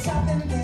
funky